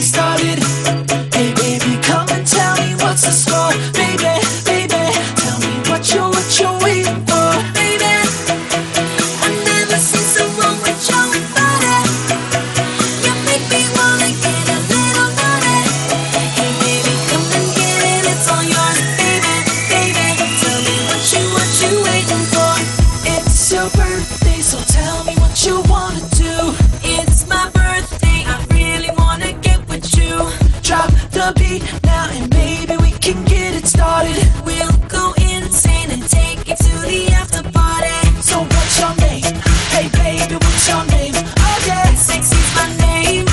started. Hey baby, come and tell me what's the score. Baby, baby, tell me what you, what you waiting for Baby, I've never seen someone with your body. You make me wanna get a little naughty Hey baby, come and get it, it's all yours Baby, baby, tell me what you, what you waiting for. It's your birthday, so tell me what you want now, and maybe we can get it started. We'll go insane and take it to the after party. So what's your name? Hey baby, what's your name?